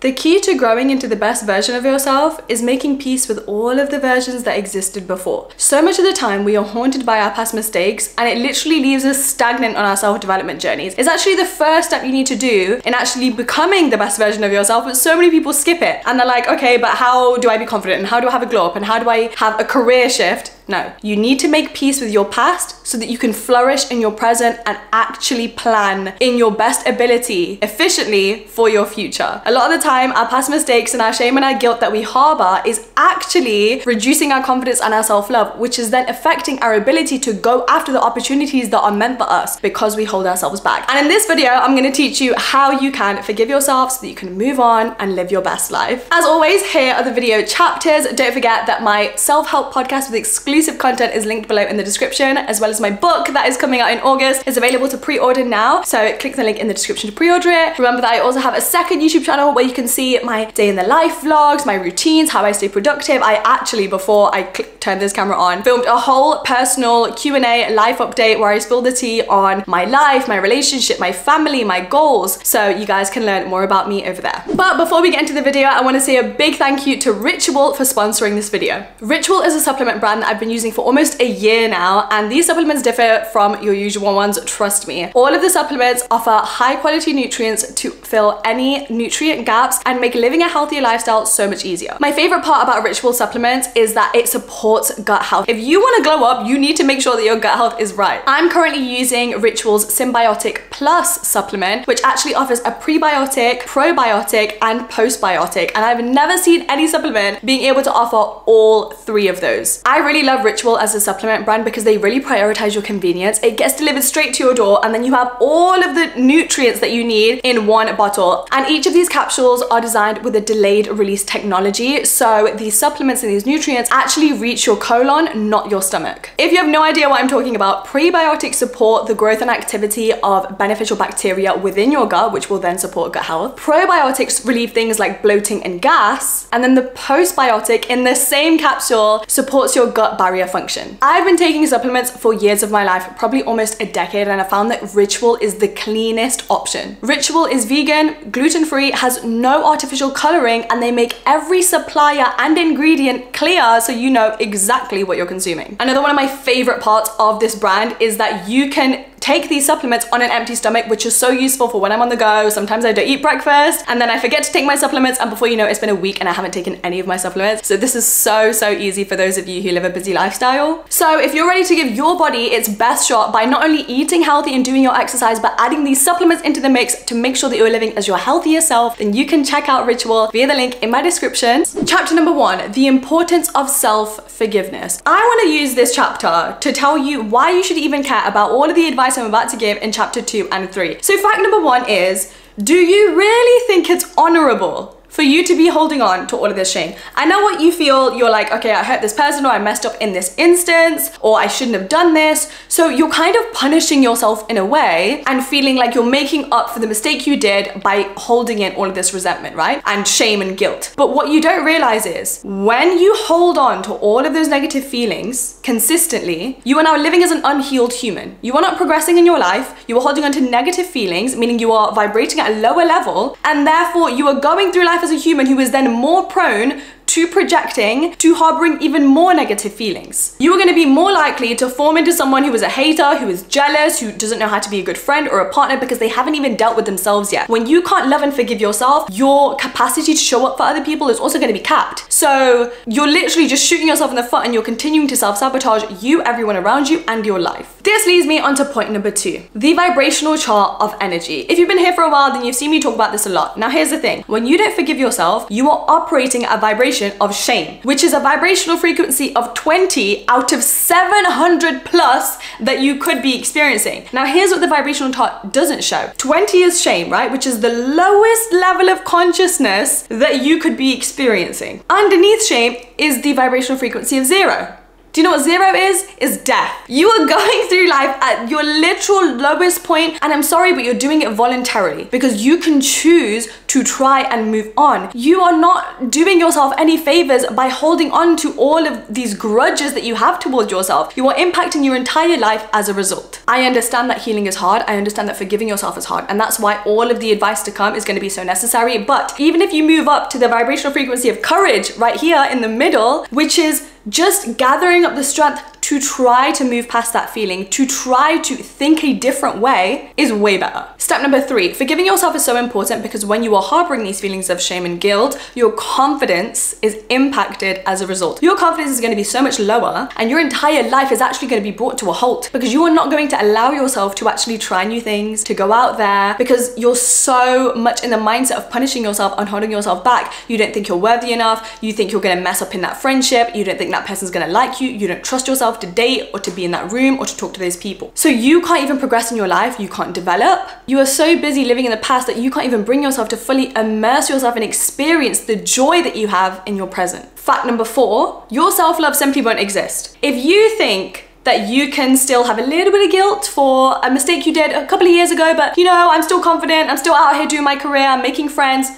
The key to growing into the best version of yourself is making peace with all of the versions that existed before. So much of the time we are haunted by our past mistakes and it literally leaves us stagnant on our self-development journeys. It's actually the first step you need to do in actually becoming the best version of yourself, but so many people skip it and they're like, okay, but how do I be confident and how do I have a glow up and how do I have a career shift? No, you need to make peace with your past so that you can flourish in your present and actually plan in your best ability efficiently for your future. A lot of the time, our past mistakes and our shame and our guilt that we harbor is actually reducing our confidence and our self-love, which is then affecting our ability to go after the opportunities that are meant for us because we hold ourselves back. And in this video, I'm gonna teach you how you can forgive yourself so that you can move on and live your best life. As always, here are the video chapters. Don't forget that my self-help podcast with exclusive exclusive content is linked below in the description, as well as my book that is coming out in August is available to pre-order now. So click the link in the description to pre-order it. Remember that I also have a second YouTube channel where you can see my day in the life vlogs, my routines, how I stay productive. I actually, before I turned this camera on, filmed a whole personal Q&A life update where I spilled the tea on my life, my relationship, my family, my goals. So you guys can learn more about me over there. But before we get into the video, I want to say a big thank you to Ritual for sponsoring this video. Ritual is a supplement brand that I've been been using for almost a year now and these supplements differ from your usual ones, trust me. All of the supplements offer high quality nutrients to fill any nutrient gaps and make living a healthier lifestyle so much easier. My favorite part about Ritual supplements is that it supports gut health. If you want to glow up, you need to make sure that your gut health is right. I'm currently using Ritual's Synbiotic Plus supplement, which actually offers a prebiotic, probiotic, and postbiotic. And I've never seen any supplement being able to offer all three of those. I really love Ritual as a supplement brand because they really prioritize your convenience. It gets delivered straight to your door and then you have all of the nutrients that you need in one bottle. And each of these capsules are designed with a delayed release technology. So these supplements and these nutrients actually reach your colon, not your stomach. If you have no idea what I'm talking about, prebiotics support the growth and activity of beneficial bacteria within your gut, which will then support gut health. Probiotics relieve things like bloating and gas. And then the postbiotic in the same capsule supports your gut barrier function. I've been taking supplements for years of my life, probably almost a decade, and I found that Ritual is the cleanest option. Ritual is vegan, gluten-free, has no artificial coloring, and they make every supplier and ingredient clear so you know exactly what you're consuming. Another one of my favorite parts of this brand is that you can take these supplements on an empty stomach, which is so useful for when I'm on the go. Sometimes I don't eat breakfast and then I forget to take my supplements and before you know it's been a week and I haven't taken any of my supplements. So this is so, so easy for those of you who live a busy lifestyle. So if you're ready to give your body its best shot by not only eating healthy and doing your exercise, but adding these supplements into the mix to make sure that you're living as your healthier self, then you can check out Ritual via the link in my description. Chapter number one, the importance of self-forgiveness. I wanna use this chapter to tell you why you should even care about all of the advice I'm about to give in chapter two and three. So fact number one is, do you really think it's honorable for you to be holding on to all of this shame. I know what you feel, you're like, okay, I hurt this person or I messed up in this instance or I shouldn't have done this. So you're kind of punishing yourself in a way and feeling like you're making up for the mistake you did by holding in all of this resentment, right? And shame and guilt. But what you don't realize is when you hold on to all of those negative feelings consistently, you are now living as an unhealed human. You are not progressing in your life, you are holding on to negative feelings, meaning you are vibrating at a lower level, and therefore you are going through life life as a human who is then more prone to projecting, to harboring even more negative feelings. You are gonna be more likely to form into someone who is a hater, who is jealous, who doesn't know how to be a good friend or a partner because they haven't even dealt with themselves yet. When you can't love and forgive yourself, your capacity to show up for other people is also gonna be capped. So you're literally just shooting yourself in the foot and you're continuing to self-sabotage you, everyone around you, and your life. This leads me on to point number two, the vibrational chart of energy. If you've been here for a while, then you've seen me talk about this a lot. Now here's the thing, when you don't forgive yourself, you are operating at a vibration vibration of shame, which is a vibrational frequency of 20 out of 700 plus that you could be experiencing. Now here's what the vibrational chart doesn't show. 20 is shame, right? Which is the lowest level of consciousness that you could be experiencing. Underneath shame is the vibrational frequency of zero Do you know what zero is? Is death. You are going through life at your literal lowest point, and I'm sorry, but you're doing it voluntarily because you can choose to try and move on. You are not doing yourself any favors by holding on to all of these grudges that you have towards yourself. You are impacting your entire life as a result. I understand that healing is hard. I understand that forgiving yourself is hard. And that's why all of the advice to come is going to be so necessary. But even if you move up to the vibrational frequency of courage right here in the middle, which is just gathering up the strength to try to move past that feeling, to try to think a different way is way better. Step number three, forgiving yourself is so important because when you are harboring these feelings of shame and guilt, your confidence is impacted as a result. Your confidence is going to be so much lower and your entire life is actually going to be brought to a halt because you are not going to allow yourself to actually try new things, to go out there because you're so much in the mindset of punishing yourself and holding yourself back. You don't think you're worthy enough. You think you're going to mess up in that friendship. You don't think that person's going to like you. You don't trust yourself to date or to be in that room or to talk to those people. So you can't even progress in your life, you can't develop. You are so busy living in the past that you can't even bring yourself to fully immerse yourself and experience the joy that you have in your present. Fact number four, your self-love simply won't exist. If you think that you can still have a little bit of guilt for a mistake you did a couple of years ago, but you know, I'm still confident, I'm still out here doing my career, I'm making friends.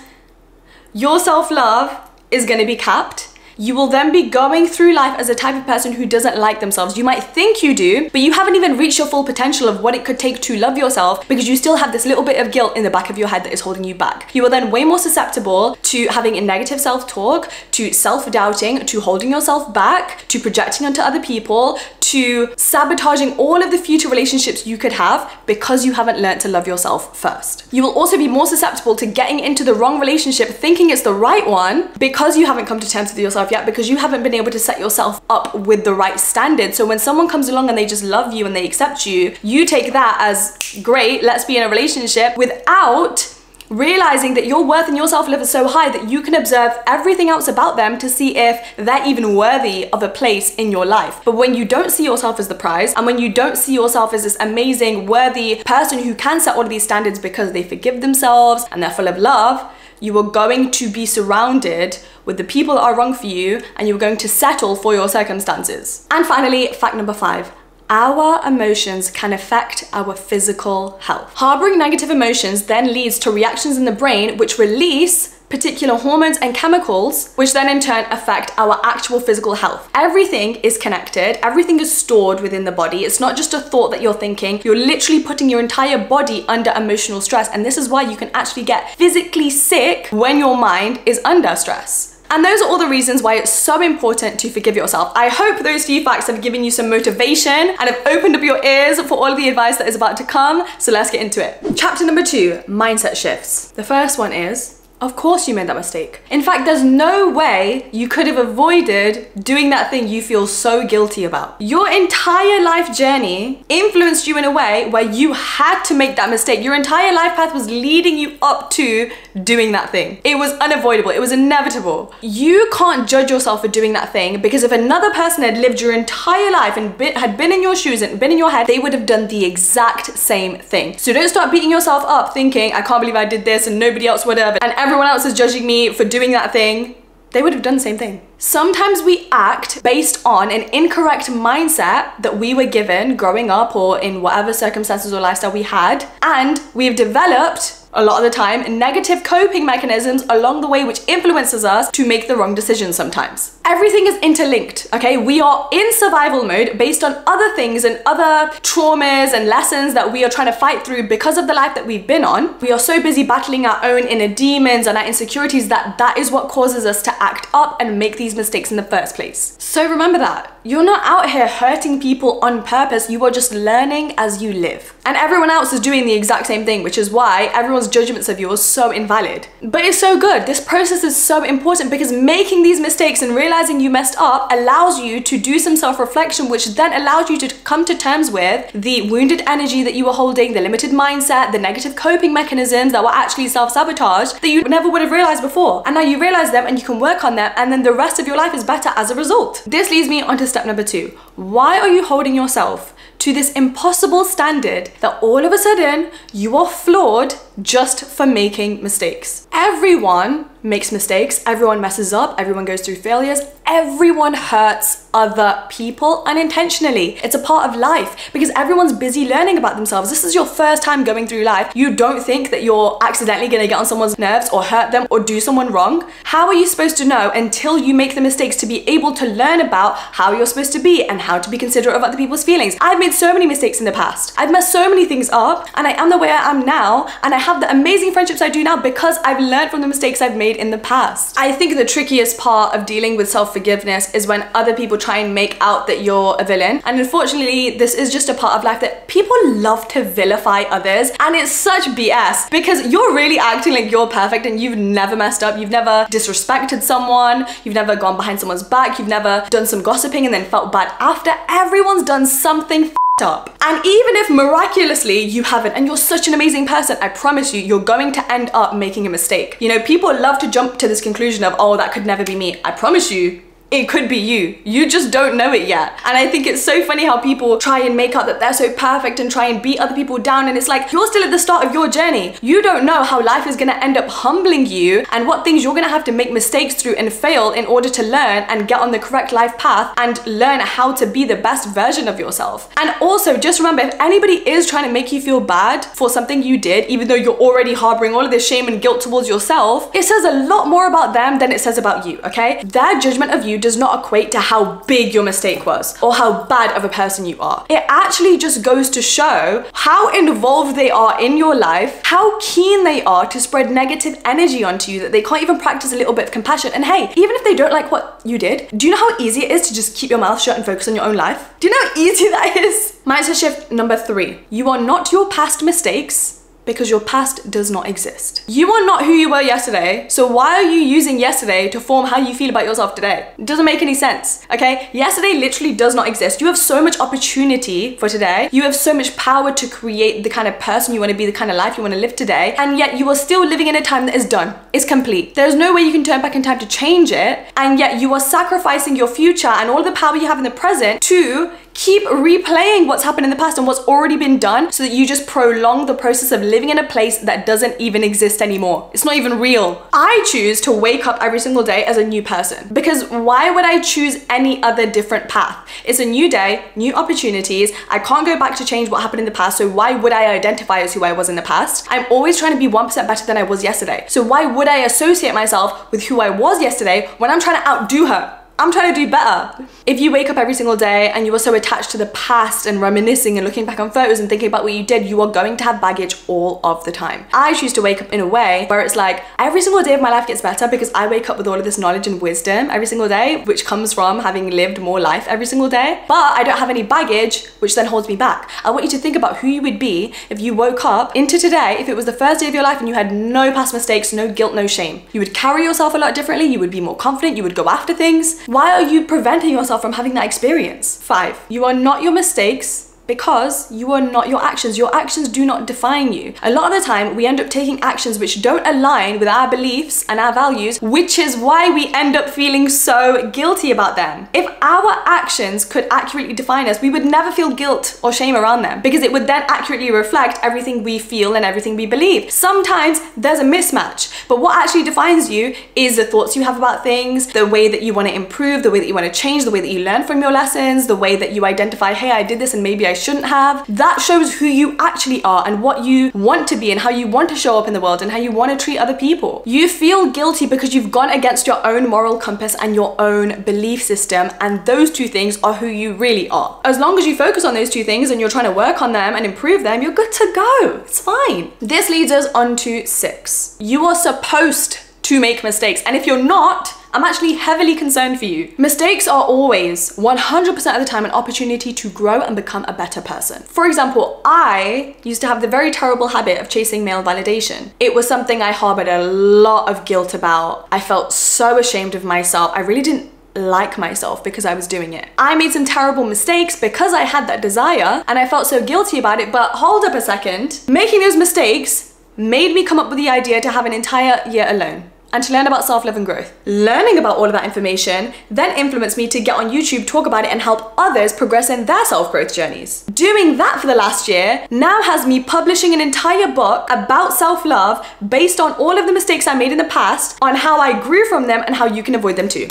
Your self-love is gonna be capped you will then be going through life as a type of person who doesn't like themselves. You might think you do, but you haven't even reached your full potential of what it could take to love yourself because you still have this little bit of guilt in the back of your head that is holding you back. You are then way more susceptible to having a negative self-talk, to self-doubting, to holding yourself back, to projecting onto other people, to sabotaging all of the future relationships you could have because you haven't learned to love yourself first. You will also be more susceptible to getting into the wrong relationship thinking it's the right one because you haven't come to terms with yourself yet because you haven't been able to set yourself up with the right standard. So when someone comes along and they just love you and they accept you, you take that as great, let's be in a relationship without realizing that your worth and your self-love is so high that you can observe everything else about them to see if they're even worthy of a place in your life. But when you don't see yourself as the prize and when you don't see yourself as this amazing, worthy person who can set all of these standards because they forgive themselves and they're full of love, you are going to be surrounded with the people that are wrong for you and you're going to settle for your circumstances. And finally, fact number five, our emotions can affect our physical health. Harboring negative emotions then leads to reactions in the brain which release particular hormones and chemicals, which then in turn affect our actual physical health. Everything is connected, everything is stored within the body. It's not just a thought that you're thinking, you're literally putting your entire body under emotional stress. And this is why you can actually get physically sick when your mind is under stress. And those are all the reasons why it's so important to forgive yourself. I hope those few facts have given you some motivation and have opened up your ears for all of the advice that is about to come. So let's get into it. Chapter number two, mindset shifts. The first one is of course you made that mistake. In fact, there's no way you could have avoided doing that thing you feel so guilty about. Your entire life journey influenced you in a way where you had to make that mistake. Your entire life path was leading you up to doing that thing. It was unavoidable, it was inevitable. You can't judge yourself for doing that thing because if another person had lived your entire life and had been in your shoes and been in your head, they would have done the exact same thing. So don't start beating yourself up thinking, I can't believe I did this and nobody else would have. And everyone else is judging me for doing that thing, they would have done the same thing. Sometimes we act based on an incorrect mindset that we were given growing up or in whatever circumstances or lifestyle we had, and we've developed a lot of the time negative coping mechanisms along the way which influences us to make the wrong decisions sometimes. Everything is interlinked, okay? We are in survival mode based on other things and other traumas and lessons that we are trying to fight through because of the life that we've been on. We are so busy battling our own inner demons and our insecurities that that is what causes us to act up and make these mistakes in the first place. So remember that. You're not out here hurting people on purpose, you are just learning as you live. And everyone else is doing the exact same thing, which is why everyone's judgments of you are so invalid. But it's so good. This process is so important because making these mistakes and realizing you messed up allows you to do some self-reflection, which then allows you to come to terms with the wounded energy that you were holding, the limited mindset, the negative coping mechanisms that were actually self-sabotage that you never would have realized before. And now you realize them and you can work on them and then the rest of your life is better as a result. This leads me onto step number two Why are you holding yourself to this impossible standard that all of a sudden you are flawed just for making mistakes? Everyone makes mistakes, everyone messes up, everyone goes through failures, everyone hurts other people unintentionally. It's a part of life because everyone's busy learning about themselves. This is your first time going through life. You don't think that you're accidentally gonna get on someone's nerves or hurt them or do someone wrong. How are you supposed to know until you make the mistakes to be able to learn about how you're supposed to be and how to be considerate of other people's feelings? I've made so many mistakes in the past. I've messed so many things up and I am the way I am now and I have the amazing friendships I do now because I've learned from the mistakes I've made in the past. I think the trickiest part of dealing with self-forgiveness is when other people try and make out that you're a villain. And unfortunately, this is just a part of life that people love to vilify others. And it's such BS because you're really acting like you're perfect and you've never messed up. You've never disrespected someone. You've never gone behind someone's back. You've never done some gossiping and then felt bad after. After everyone's done something up. And even if miraculously you haven't and you're such an amazing person, I promise you, you're going to end up making a mistake. You know, people love to jump to this conclusion of, oh, that could never be me. I promise you, it could be you. You just don't know it yet. And I think it's so funny how people try and make out that they're so perfect and try and beat other people down. And it's like, you're still at the start of your journey. You don't know how life is gonna end up humbling you and what things you're gonna have to make mistakes through and fail in order to learn and get on the correct life path and learn how to be the best version of yourself. And also, just remember if anybody is trying to make you feel bad for something you did, even though you're already harboring all of this shame and guilt towards yourself, it says a lot more about them than it says about you, okay? Their judgment of you does not equate to how big your mistake was or how bad of a person you are. It actually just goes to show how involved they are in your life, how keen they are to spread negative energy onto you that they can't even practice a little bit of compassion. And hey, even if they don't like what you did, do you know how easy it is to just keep your mouth shut and focus on your own life? Do you know how easy that is? Mindset shift number three. You are not your past mistakes because your past does not exist. You are not who you were yesterday, so why are you using yesterday to form how you feel about yourself today? It doesn't make any sense, okay? Yesterday literally does not exist. You have so much opportunity for today. You have so much power to create the kind of person you want to be, the kind of life you want to live today, and yet you are still living in a time that is done. It's complete. There's no way you can turn back in time to change it, and yet you are sacrificing your future and all the power you have in the present to keep replaying what's happened in the past and what's already been done so that you just prolong the process of living in a place that doesn't even exist anymore. It's not even real. I choose to wake up every single day as a new person because why would I choose any other different path? It's a new day, new opportunities. I can't go back to change what happened in the past, so why would I identify as who I was in the past? I'm always trying to be 1% better than I was yesterday. So why would I associate myself with who I was yesterday when I'm trying to outdo her? I'm trying to do better. If you wake up every single day and you are so attached to the past and reminiscing and looking back on photos and thinking about what you did, you are going to have baggage all of the time. I choose to wake up in a way where it's like every single day of my life gets better because I wake up with all of this knowledge and wisdom every single day, which comes from having lived more life every single day. But I don't have any baggage, which then holds me back. I want you to think about who you would be if you woke up into today, if it was the first day of your life and you had no past mistakes, no guilt, no shame. You would carry yourself a lot differently, you would be more confident, you would go after things. Why are you preventing yourself from having that experience? Five, you are not your mistakes because you are not your actions. Your actions do not define you. A lot of the time, we end up taking actions which don't align with our beliefs and our values, which is why we end up feeling so guilty about them. If our actions could accurately define us, we would never feel guilt or shame around them because it would then accurately reflect everything we feel and everything we believe. Sometimes there's a mismatch, but what actually defines you is the thoughts you have about things, the way that you want to improve, the way that you want to change, the way that you learn from your lessons, the way that you identify, hey, I did this and maybe I shouldn't have. That shows who you actually are and what you want to be and how you want to show up in the world and how you want to treat other people. You feel guilty because you've gone against your own moral compass and your own belief system, and those two things are who you really are. As long as you focus on those two things and you're trying to work on them and improve them, you're good to go. It's fine. This leads us on to six. You are supposed to make mistakes, and if you're not, I'm actually heavily concerned for you. Mistakes are always 100% of the time an opportunity to grow and become a better person. For example, I used to have the very terrible habit of chasing male validation. It was something I harbored a lot of guilt about. I felt so ashamed of myself. I really didn't like myself because I was doing it. I made some terrible mistakes because I had that desire and I felt so guilty about it, but hold up a second. Making those mistakes made me come up with the idea to have an entire year alone and to learn about self-love and growth. Learning about all of that information then influenced me to get on YouTube, talk about it, and help others progress in their self-growth journeys. Doing that for the last year now has me publishing an entire book about self-love based on all of the mistakes I made in the past, on how I grew from them and how you can avoid them too.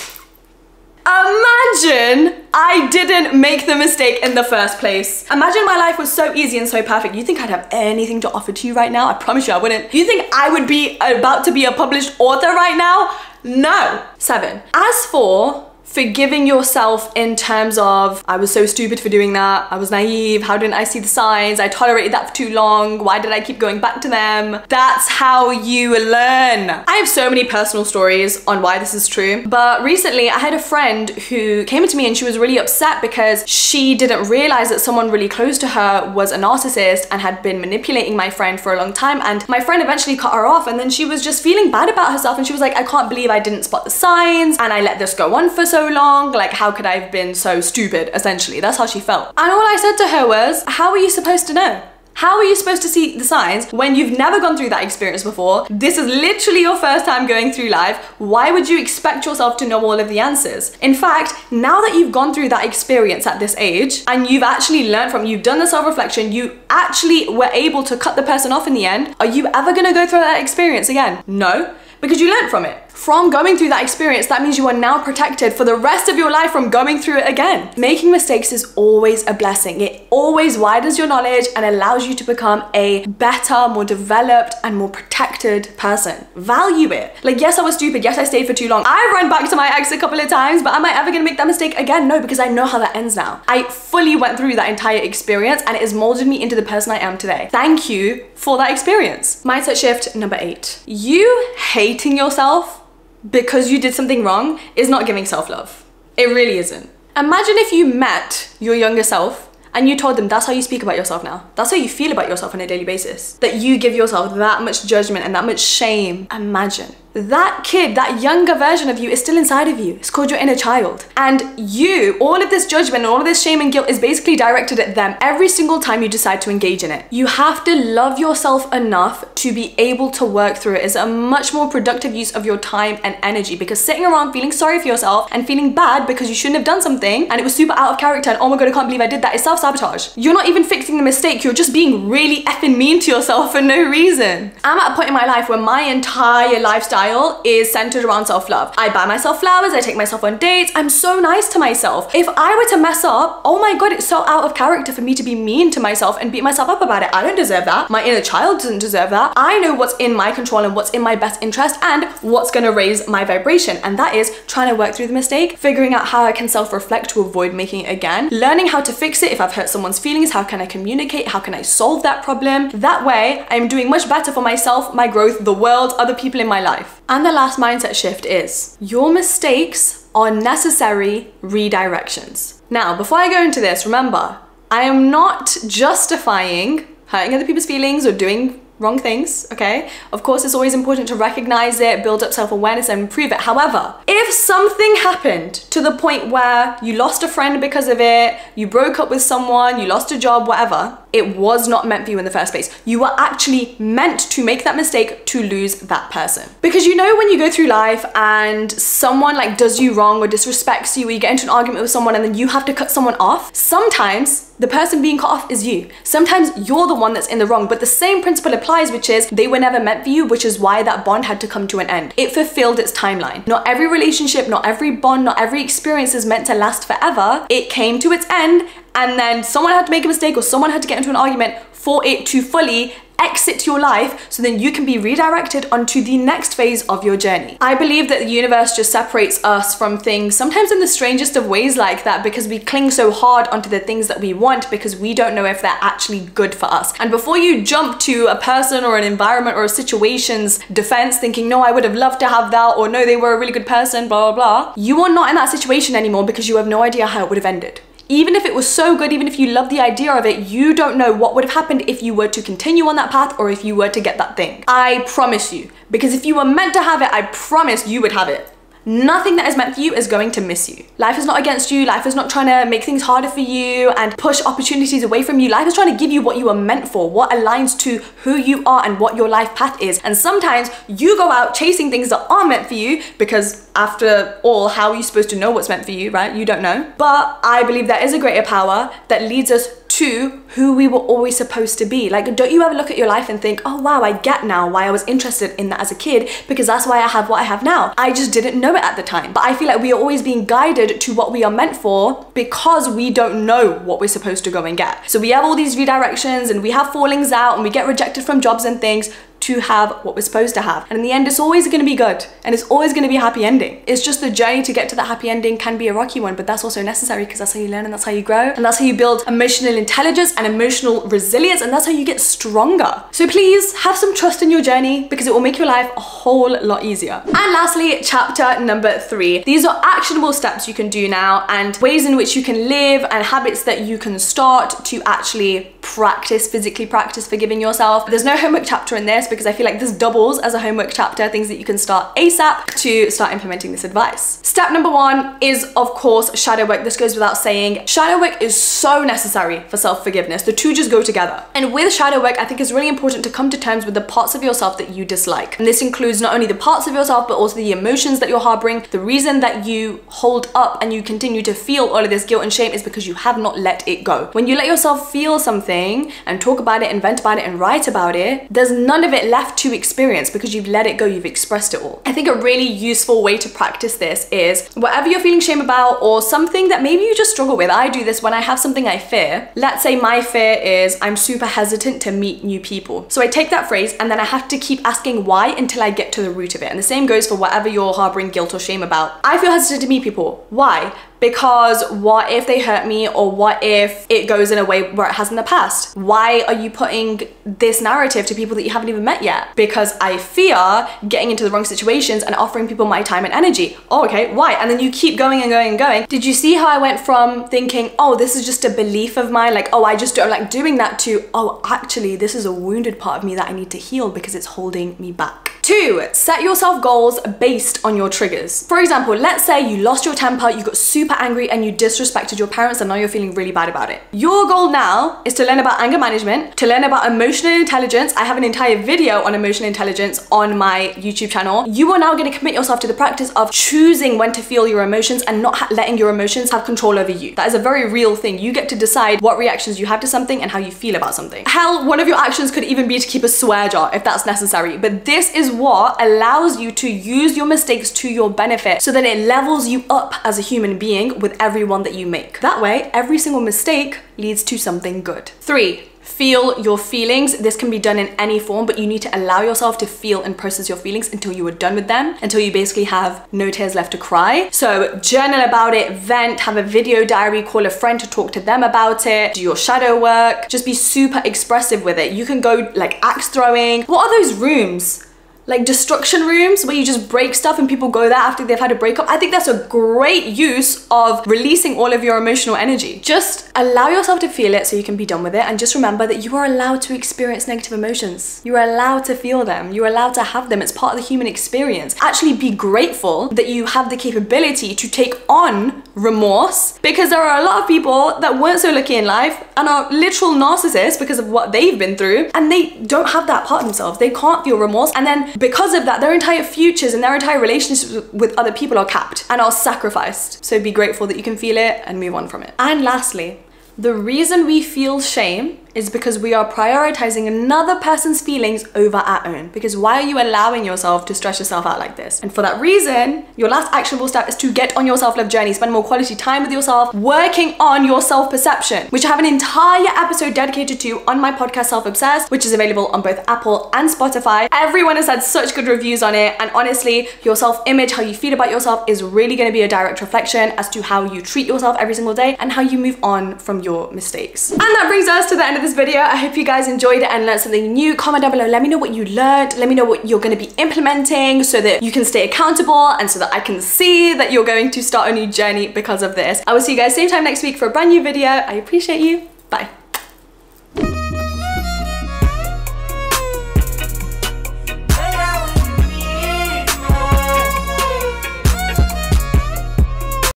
Imagine I didn't make the mistake in the first place. Imagine my life was so easy and so perfect. You think I'd have anything to offer to you right now? I promise you I wouldn't. You think I would be about to be a published author right now? No. Seven. As for forgiving yourself in terms of I was so stupid for doing that, I was naive, how didn't I see the signs, I tolerated that for too long, why did I keep going back to them? That's how you learn. I have so many personal stories on why this is true, but recently I had a friend who came to me and she was really upset because she didn't realize that someone really close to her was a narcissist and had been manipulating my friend for a long time and my friend eventually cut her off and then she was just feeling bad about herself and she was like, I can't believe I didn't spot the signs and I let this go on for so long? Like, how could I have been so stupid, essentially? That's how she felt. And all I said to her was, how are you supposed to know? How are you supposed to see the signs when you've never gone through that experience before? This is literally your first time going through life. Why would you expect yourself to know all of the answers? In fact, now that you've gone through that experience at this age and you've actually learned from, you've done the self-reflection, you actually were able to cut the person off in the end, are you ever gonna go through that experience again? No because you learned from it. From going through that experience, that means you are now protected for the rest of your life from going through it again. Making mistakes is always a blessing. It always widens your knowledge and allows you to become a better, more developed, and more protected person. Value it. Like, yes, I was stupid. Yes, I stayed for too long. I ran back to my ex a couple of times, but am I ever gonna make that mistake again? No, because I know how that ends now. I fully went through that entire experience and it has molded me into the person I am today. Thank you for that experience. Mindset shift number eight. You hating yourself because you did something wrong is not giving self-love. It really isn't. Imagine if you met your younger self and you told them that's how you speak about yourself now. That's how you feel about yourself on a daily basis. That you give yourself that much judgment and that much shame. Imagine that kid, that younger version of you is still inside of you. It's called your inner child. And you, all of this judgment and all of this shame and guilt is basically directed at them every single time you decide to engage in it. You have to love yourself enough to be able to work through it. It's a much more productive use of your time and energy because sitting around feeling sorry for yourself and feeling bad because you shouldn't have done something and it was super out of character and oh my god, I can't believe I did that is self-sabotage. You're not even fixing the mistake. You're just being really effing mean to yourself for no reason. I'm at a point in my life where my entire lifestyle style is centered around self-love. I buy myself flowers, I take myself on dates, I'm so nice to myself. If I were to mess up, oh my god, it's so out of character for me to be mean to myself and beat myself up about it. I don't deserve that. My inner child doesn't deserve that. I know what's in my control and what's in my best interest and what's gonna raise my vibration. And that is trying to work through the mistake, figuring out how I can self-reflect to avoid making it again, learning how to fix it if I've hurt someone's feelings, how can I communicate, how can I solve that problem. That way, I'm doing much better for myself, my growth, the world, other people in my life. And the last mindset shift is your mistakes are necessary redirections. Now, before I go into this, remember, I am not justifying hurting other people's feelings or doing wrong things, okay? Of course, it's always important to recognize it, build up self-awareness and improve it. However, if something happened to the point where you lost a friend because of it, you broke up with someone, you lost a job, whatever, it was not meant for you in the first place. You were actually meant to make that mistake to lose that person. Because you know when you go through life and someone like does you wrong or disrespects you or you get into an argument with someone and then you have to cut someone off, sometimes the person being cut off is you. Sometimes you're the one that's in the wrong, but the same principle applies, which is they were never meant for you, which is why that bond had to come to an end. It fulfilled its timeline. Not every relationship, not every bond, not every experience is meant to last forever. It came to its end and then someone had to make a mistake or someone had to get into an argument for it to fully exit your life so then you can be redirected onto the next phase of your journey. I believe that the universe just separates us from things sometimes in the strangest of ways like that because we cling so hard onto the things that we want because we don't know if they're actually good for us. And before you jump to a person or an environment or a situation's defense thinking, no, I would have loved to have that or no, they were a really good person, blah, blah, blah, you are not in that situation anymore because you have no idea how it would have ended even if it was so good, even if you love the idea of it, you don't know what would have happened if you were to continue on that path or if you were to get that thing. I promise you. Because if you were meant to have it, I promise you would have it. Nothing that is meant for you is going to miss you. Life is not against you. Life is not trying to make things harder for you and push opportunities away from you. Life is trying to give you what you are meant for, what aligns to who you are and what your life path is. And sometimes you go out chasing things that are meant for you because after all, how are you supposed to know what's meant for you, right? You don't know. But I believe there is a greater power that leads us to who we were always supposed to be. Like, don't you ever look at your life and think, oh wow, I get now why I was interested in that as a kid because that's why I have what I have now. I just didn't know it at the time. But I feel like we are always being guided to what we are meant for because we don't know what we're supposed to go and get. So we have all these redirections and we have fallings out and we get rejected from jobs and things to have what we're supposed to have. And in the end, it's always gonna be good and it's always gonna be a happy ending. It's just the journey to get to that happy ending can be a rocky one, but that's also necessary because that's how you learn and that's how you grow. And that's how you build emotional intelligence and emotional resilience. And that's how you get stronger. So please have some trust in your journey because it will make your life a whole lot easier. And lastly, chapter number three. These are actionable steps you can do now and ways in which you can live and habits that you can start to actually practice, physically practice forgiving yourself. There's no homework chapter in this because I feel like this doubles as a homework chapter, things that you can start ASAP to start implementing this advice. Step number one is of course shadow work. This goes without saying. Shadow work is so necessary for self-forgiveness. The two just go together. And with shadow work, I think it's really important to come to terms with the parts of yourself that you dislike. And this includes not only the parts of yourself, but also the emotions that you're harboring. The reason that you hold up and you continue to feel all of this guilt and shame is because you have not let it go. When you let yourself feel something and talk about it and vent about it and write about it, there's none of it left to experience because you've let it go, you've expressed it all. I think a really useful way to practice this is whatever you're feeling shame about or something that maybe you just struggle with. I do this when I have something I fear. Let's say my fear is I'm super hesitant to meet new people. So I take that phrase and then I have to keep asking why until I get to the root of it. And the same goes for whatever you're harboring guilt or shame about. I feel hesitant to meet people. Why? Because what if they hurt me or what if it goes in a way where it has in the past? Why are you putting this narrative to people that you haven't even met yet? Because I fear getting into the wrong situations and offering people my time and energy. Oh, okay, why? And then you keep going and going and going. Did you see how I went from thinking, oh, this is just a belief of mine, like, oh, I just don't like doing that to, oh, actually, this is a wounded part of me that I need to heal because it's holding me back. Two, set yourself goals based on your triggers. For example, let's say you lost your temper, you got super angry and you disrespected your parents and now you're feeling really bad about it. Your goal now is to learn about anger management, to learn about emotional intelligence. I have an entire video on emotional intelligence on my YouTube channel. You are now gonna commit yourself to the practice of choosing when to feel your emotions and not letting your emotions have control over you. That is a very real thing. You get to decide what reactions you have to something and how you feel about something. Hell, one of your actions could even be to keep a swear jar if that's necessary. But this is what allows you to use your mistakes to your benefit so that it levels you up as a human being with everyone that you make. That way, every single mistake leads to something good. Three, feel your feelings. This can be done in any form, but you need to allow yourself to feel and process your feelings until you are done with them, until you basically have no tears left to cry. So journal about it, vent, have a video diary, call a friend to talk to them about it, do your shadow work, just be super expressive with it. You can go like axe throwing. What are those rooms? Like destruction rooms where you just break stuff and people go there after they've had a breakup. I think that's a great use of releasing all of your emotional energy. Just allow yourself to feel it so you can be done with it and just remember that you are allowed to experience negative emotions. You are allowed to feel them. You're allowed to have them. It's part of the human experience. Actually be grateful that you have the capability to take on remorse because there are a lot of people that weren't so lucky in life and are literal narcissists because of what they've been through and they don't have that part of themselves. They can't feel remorse and then because of that, their entire futures and their entire relationships with other people are capped and are sacrificed. So be grateful that you can feel it and move on from it. And lastly, the reason we feel shame is because we are prioritizing another person's feelings over our own. Because why are you allowing yourself to stress yourself out like this? And for that reason, your last actionable step is to get on your self-love journey, spend more quality time with yourself, working on your self-perception, which I have an entire episode dedicated to on my podcast Self-Obsessed, which is available on both Apple and Spotify. Everyone has had such good reviews on it. And honestly, your self-image, how you feel about yourself is really gonna be a direct reflection as to how you treat yourself every single day and how you move on from your mistakes. And that brings us to the end of this video. I hope you guys enjoyed it and learned something new. Comment down below, let me know what you learned. Let me know what you're gonna be implementing so that you can stay accountable and so that I can see that you're going to start a new journey because of this. I will see you guys same time next week for a brand new video. I appreciate you. Bye.